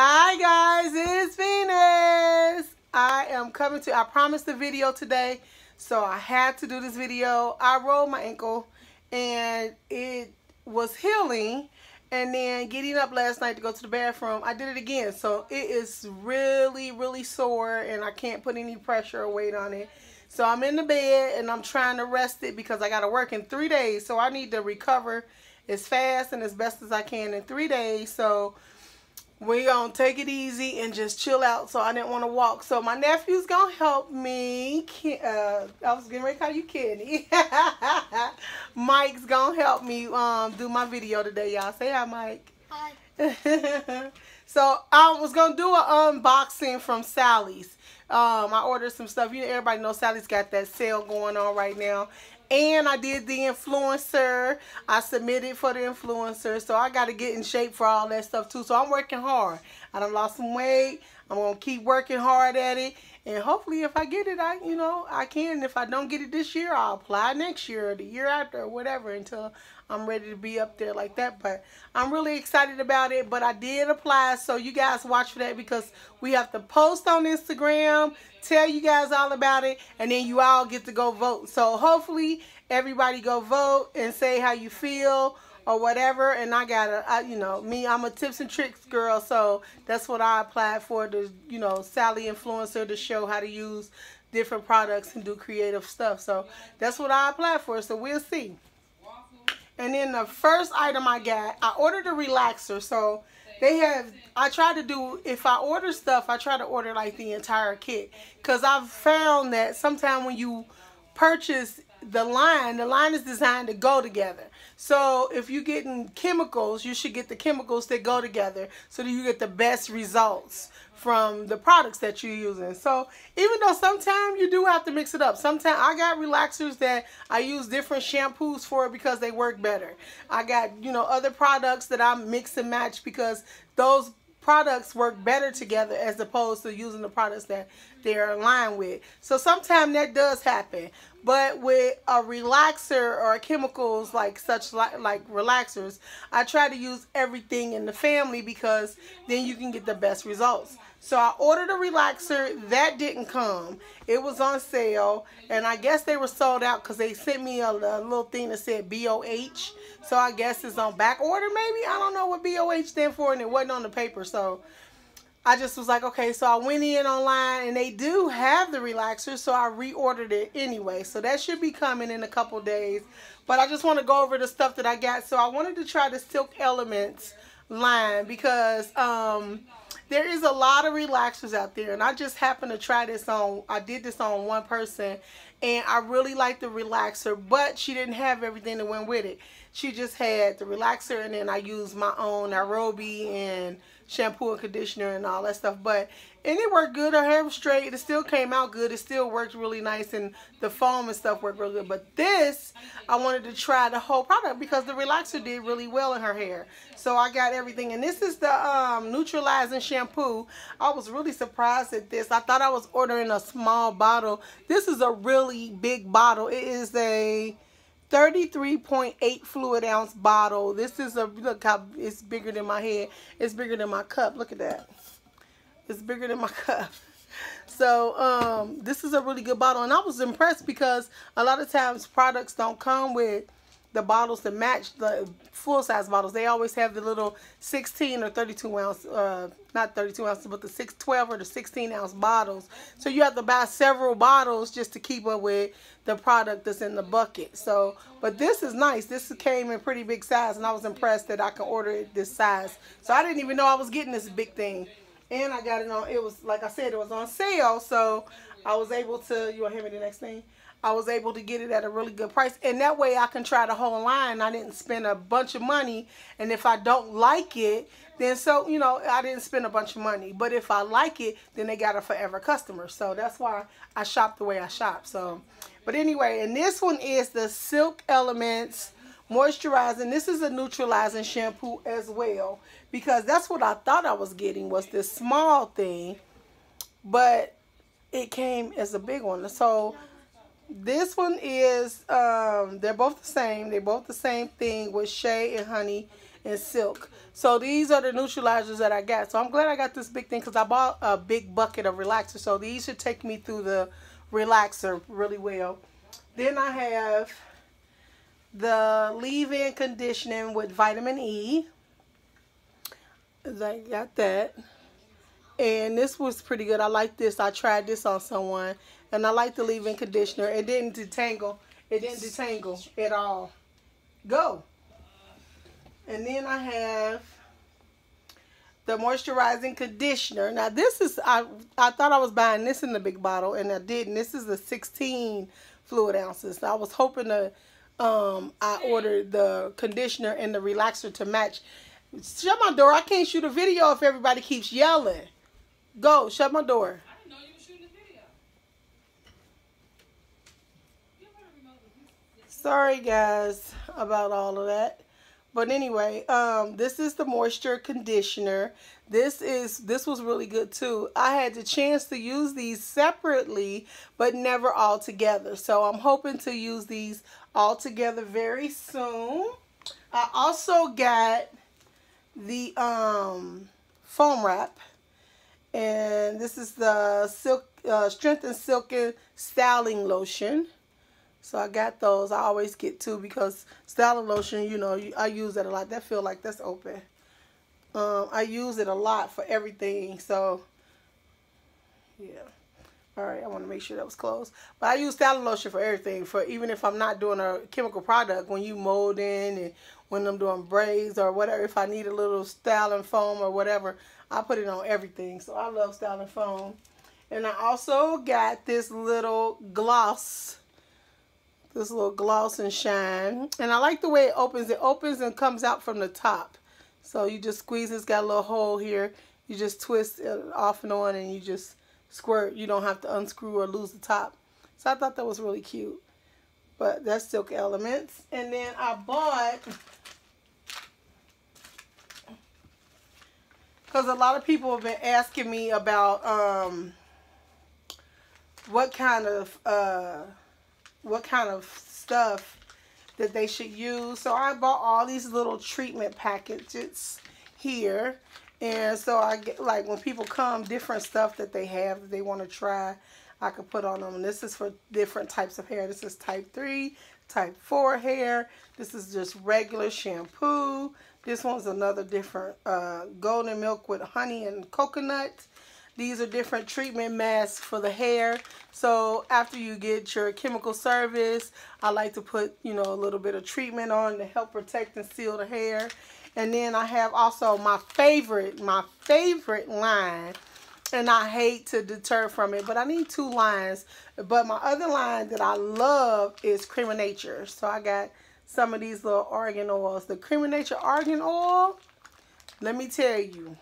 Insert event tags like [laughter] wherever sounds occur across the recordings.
Hi guys, it's Venus. I am coming to, I promised a video today, so I had to do this video. I rolled my ankle and it was healing and then getting up last night to go to the bathroom, I did it again. So it is really, really sore and I can't put any pressure or weight on it. So I'm in the bed and I'm trying to rest it because I got to work in three days. So I need to recover as fast and as best as I can in three days. So we're going to take it easy and just chill out. So I didn't want to walk. So my nephew's going to help me. Uh, I was getting ready to call you Kenny. [laughs] Mike's going to help me um, do my video today, y'all. Say hi, Mike. Hi. [laughs] so I was going to do an unboxing from Sally's. Um, I ordered some stuff. You know, everybody knows Sally's got that sale going on right now and I did the influencer. I submitted for the influencer, so I got to get in shape for all that stuff too. So I'm working hard. I done lost some weight. I'm gonna keep working hard at it, and hopefully, if I get it, I you know I can. If I don't get it this year, I'll apply next year or the year after or whatever until I'm ready to be up there like that. But I'm really excited about it. But I did apply, so you guys watch for that because we have to post on Instagram, tell you guys all about it, and then you all get to go vote. So hopefully everybody go vote and say how you feel or whatever. And I got a, you know, me, I'm a tips and tricks girl, so that's what I applied for. The, you know, Sally influencer to show how to use different products and do creative stuff. So that's what I applied for. So we'll see. And then the first item I got, I ordered a relaxer. So they have, I try to do, if I order stuff, I try to order like the entire kit. Because I've found that sometimes when you purchase the line, the line is designed to go together. So if you're getting chemicals, you should get the chemicals that go together so that you get the best results from the products that you're using. So even though sometimes you do have to mix it up. Sometimes I got relaxers that I use different shampoos for because they work better. I got, you know, other products that I mix and match because those products work better together as opposed to using the products that they're aligned with. So sometimes that does happen. But with a relaxer or chemicals like such like, like relaxers, I try to use everything in the family because then you can get the best results. So I ordered a relaxer. That didn't come. It was on sale. And I guess they were sold out because they sent me a, a, little thing that said BOH. So I guess it's on back order maybe. I don't know what BOH stand for and it wasn't on the paper. So I just was like, okay. So I went in online and they do have the relaxer. So I reordered it anyway. So that should be coming in a couple days. But I just want to go over the stuff that I got. So I wanted to try the Silk Elements line because... um there is a lot of relaxers out there and I just happened to try this on I did this on one person and I really like the relaxer but she didn't have everything that went with it she just had the relaxer and then I used my own Nairobi and shampoo and conditioner and all that stuff but and it worked good. Her hair was straight. It still came out good. It still worked really nice and the foam and stuff worked really good. But this I wanted to try the whole product because the relaxer did really well in her hair. So I got everything and this is the um, neutralizing shampoo. I was really surprised at this. I thought I was ordering a small bottle. This is a really big bottle. It is a 33.8 fluid ounce bottle. This is a, look how it's bigger than my head. It's bigger than my cup. Look at that. It's bigger than my [laughs] cup. So um, this is a really good bottle. And I was impressed because a lot of times products don't come with the bottles to match the full size bottles. They always have the little 16 or 32 ounce, uh, not 32 ounces, but the 6, 12 or the 16 ounce bottles. So you have to buy several bottles just to keep up with the product that's in the bucket. So, but this is nice. This came in pretty big size and I was impressed that I could order it this size. So I didn't even know I was getting this big thing. And I got it on, it was, like I said, it was on sale. So I was able to, you want to hand me the next thing? I was able to get it at a really good price. And that way I can try the whole line. I didn't spend a bunch of money. And if I don't like it, then so, you know, I didn't spend a bunch of money. But if I like it, then they got a forever customer. So that's why I shop the way I shop. So, but anyway, and this one is the Silk Elements Moisturizing. This is a neutralizing shampoo as well. Because that's what I thought I was getting was this small thing. But it came as a big one. So this one is, um, they're both the same. They're both the same thing with shea and honey and silk. So these are the neutralizers that I got. So I'm glad I got this big thing because I bought a big bucket of relaxer. So these should take me through the relaxer really well. Then I have the leave-in conditioning with vitamin E. I got that. And this was pretty good. I like this. I tried this on someone. And I like the leave-in conditioner. It didn't detangle. It didn't detangle at all. Go. And then I have the moisturizing conditioner. Now this is, I, I thought I was buying this in the big bottle and I didn't. This is the 16 fluid ounces. I was hoping to, um, I ordered the conditioner and the relaxer to match. Shut my door. I can't shoot a video if everybody keeps yelling. Go, shut my door. Sorry guys about all of that. But anyway, um, this is the moisture conditioner. This is this was really good too. I had the chance to use these separately, but never all together. So I'm hoping to use these all together very soon. I also got the um, foam wrap and this is the silk uh, strength and silken styling lotion. So I got those. I always get two because styling lotion you know I use that a lot. That feel like that's open. Um, I use it a lot for everything. So yeah. All right I want to make sure that was closed. But I use styling lotion for everything. For even if I'm not doing a chemical product when you molding and when I'm doing braids or whatever if I need a little styling foam or whatever I put it on everything. So I love styling foam. And I also got this little gloss. This little gloss and shine. And I like the way it opens. It opens and comes out from the top. So you just squeeze. It's got a little hole here. You just twist it off and on and you just squirt. You don't have to unscrew or lose the top. So I thought that was really cute. But that's Silk Elements. And then I bought because a lot of people have been asking me about um, what kind of uh, what kind of stuff that they should use. So I bought all these little treatment packages here. And so I get like when people come, different stuff that they have that they want to try, I could put on them. And this is for different types of hair. This is type 3, type 4 hair. This is just regular shampoo. This one's another different uh, golden milk with honey and coconut. These are different treatment masks for the hair. So after you get your chemical service, I like to put, you know, a little bit of treatment on to help protect and seal the hair. And then I have also my favorite, my favorite line. And I hate to deter from it, but I need two lines. But my other line that I love is Cream of Nature. So I got some of these little argan oils. The Cream of Nature argan oil, let me tell you,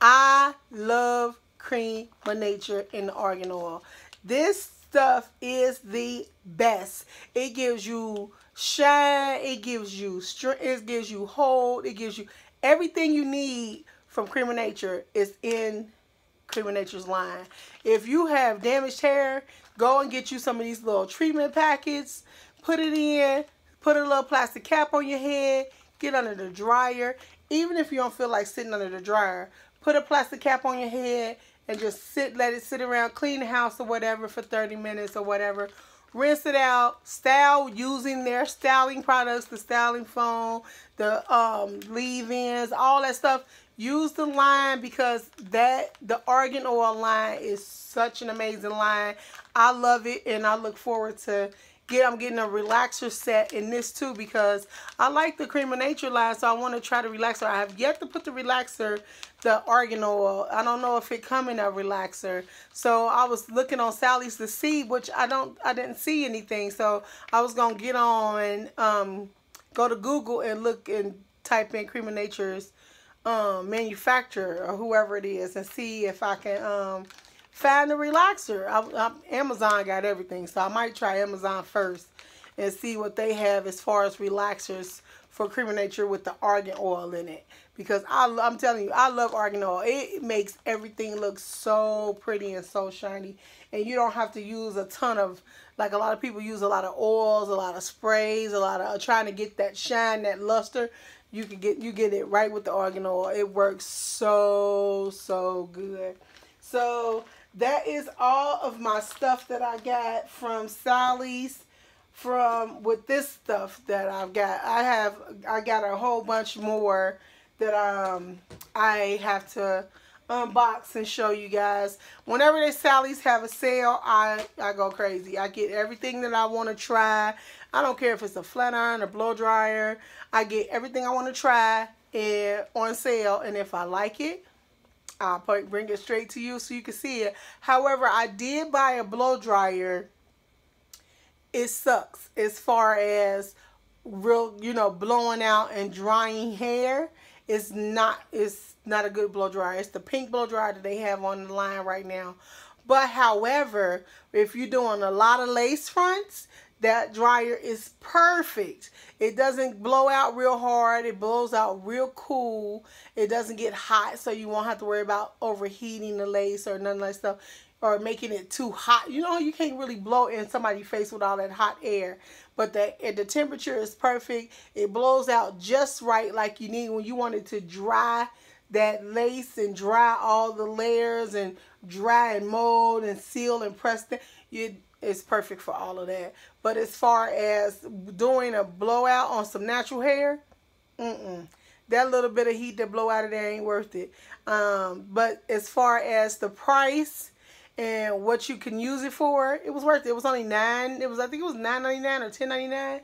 I love Cream of Nature in the argan oil. This stuff is the best. It gives you shine, it gives you strength, it gives you hold, it gives you everything you need from Cream of Nature is in Of Nature's line. If you have damaged hair, go and get you some of these little treatment packets, put it in, Put a little plastic cap on your head. Get under the dryer. Even if you don't feel like sitting under the dryer, put a plastic cap on your head and just sit, let it sit around, clean the house or whatever for 30 minutes or whatever. Rinse it out, style using their styling products, the styling foam, the um, leave-ins, all that stuff. Use the line because that the argan oil line is such an amazing line. I love it and I look forward to get I'm getting a relaxer set in this too because I like the Cream of Nature line so I want to try the relaxer. I have yet to put the relaxer, the argan oil. I don't know if it come in a relaxer. So I was looking on Sally's to see which I don't I didn't see anything. So I was gonna get on and um, go to Google and look and type in Cream of Nature's um, manufacturer or whoever it is and see if I can um, find a relaxer. I, I, Amazon got everything, so I might try Amazon first and see what they have as far as relaxers for Cream Nature with the argan oil in it. Because I, I'm telling you, I love argan oil. It makes everything look so pretty and so shiny. And you don't have to use a ton of, like a lot of people use a lot of oils, a lot of sprays, a lot of trying to get that shine, that luster. You can get you get it right with the argan oil. It works so so good. So that is all of my stuff that I got from Sally's from with this stuff that I've got. I have I got a whole bunch more that um I have to unbox and show you guys. Whenever they Sally's have a sale, I, I go crazy. I get everything that I want to try. I don't care if it's a flat iron or blow dryer. I get everything I want to try and on sale. And if I like it, I'll bring it straight to you so you can see it. However, I did buy a blow dryer. It sucks as far as real, you know, blowing out and drying hair. It's not, it's not a good blow dryer. It's the pink blow dryer that they have on the line right now. But however, if you're doing a lot of lace fronts, that dryer is perfect. It doesn't blow out real hard. It blows out real cool. It doesn't get hot, so you won't have to worry about overheating the lace or none of that stuff or making it too hot. You know, you can't really blow in somebody's face with all that hot air. But the, the temperature is perfect. It blows out just right like you need when you want it to dry that lace and dry all the layers and dry and mold and seal and press it. It's perfect for all of that. But as far as doing a blowout on some natural hair, mm-mm. That little bit of heat that blow out of there ain't worth it. Um, but as far as the price and what you can use it for, it was worth it. It was only nine. It was I think it was nine ninety nine or ten ninety nine,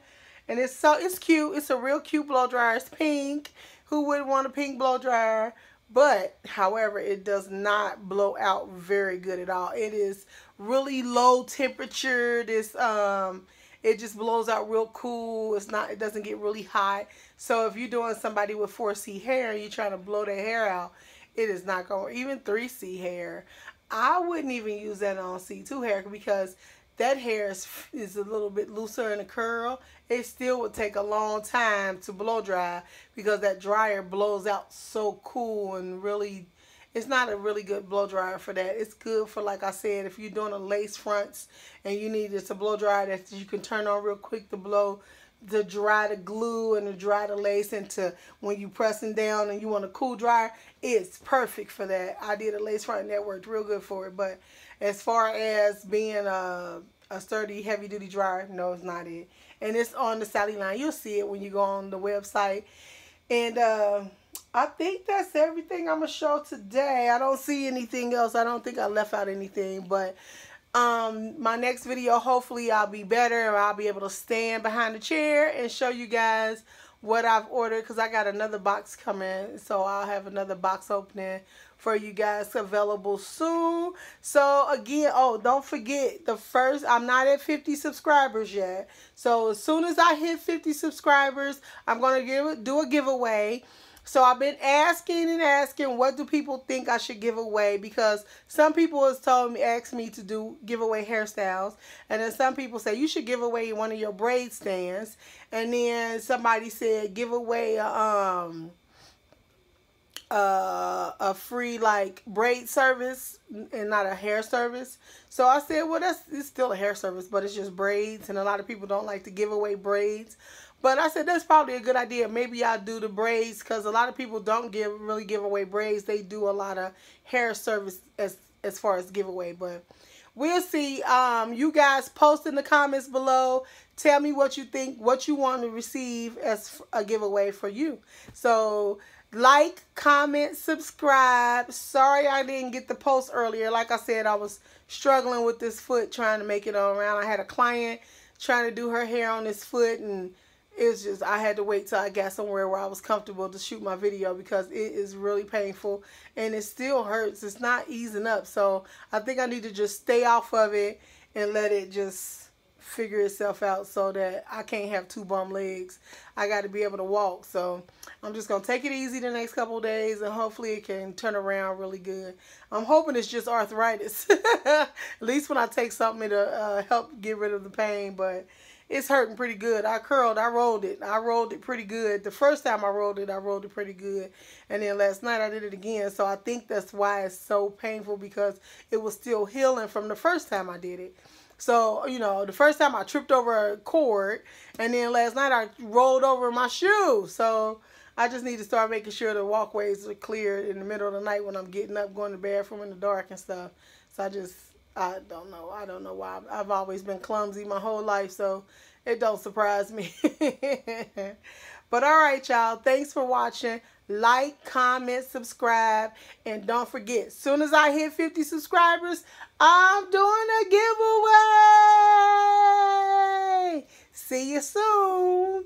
and it's so it's cute. It's a real cute blow dryer. It's pink. Who wouldn't want a pink blow dryer? But, however, it does not blow out very good at all. It is really low temperature. This um, it just blows out real cool. It's not. It doesn't get really hot. So if you're doing somebody with 4C hair and you're trying to blow their hair out, it is not going. Even 3C hair, I wouldn't even use that on C2 hair because that hair is, is a little bit looser in the curl, it still would take a long time to blow dry because that dryer blows out so cool and really, it's not a really good blow dryer for that. It's good for, like I said, if you're doing a lace fronts and you need just a blow dryer that you can turn on real quick to blow to dry the glue and to dry the lace into when you pressing down and you want a cool dryer, it's perfect for that. I did a lace front and that worked real good for it. But as far as being a, a sturdy heavy duty dryer, no, it's not it. And it's on the Sally line. You'll see it when you go on the website. And uh, I think that's everything I'm to show today. I don't see anything else. I don't think I left out anything. But um, my next video, hopefully I'll be better. I'll be able to stand behind the chair and show you guys what I've ordered because I got another box coming. So I'll have another box opening for you guys available soon. So again, oh, don't forget the first, I'm not at 50 subscribers yet. So as soon as I hit 50 subscribers, I'm to give do a giveaway. So I've been asking and asking, what do people think I should give away? Because some people has told me, asked me to do giveaway hairstyles. And then some people say, you should give away one of your braid stands. And then somebody said, give away, a, um, uh, a free like braid service and not a hair service. So I said, well, that's it's still a hair service, but it's just braids, and a lot of people don't like to give away braids. But I said that's probably a good idea. Maybe I'll do the braids because a lot of people don't give really give away braids. They do a lot of hair service as as far as giveaway, but we'll see. Um, you guys post in the comments below. Tell me what you think, what you want to receive as a giveaway for you. So like, comment, subscribe. Sorry I didn't get the post earlier. Like I said, I was struggling with this foot trying to make it all around. I had a client trying to do her hair on this foot and it's just I had to wait till I got somewhere where I was comfortable to shoot my video because it is really painful and it still hurts. It's not easing up. So I think I need to just stay off of it and let it just figure itself out so that I can't have two bum legs. I got to be able to walk. So I'm just going to take it easy the next couple days and hopefully it can turn around really good. I'm hoping it's just arthritis. [laughs] At least when I take something to uh, help get rid of the pain. But it's hurting pretty good. I curled, I rolled it. I rolled it pretty good. The first time I rolled it, I rolled it pretty good. And then last night I did it again. So I think that's why it's so painful because it was still healing from the first time I did it. So, you know, the first time I tripped over a cord, and then last night I rolled over my shoe. So, I just need to start making sure the walkways are clear in the middle of the night when I'm getting up, going to the bathroom in the dark and stuff. So I just, I don't know. I don't know why. I've always been clumsy my whole life, so it don't surprise me. [laughs] but all right, y'all. Thanks for watching. Like, comment, subscribe, and don't forget, soon as I hit 50 subscribers, I'm doing a giveaway. See you soon.